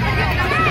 happened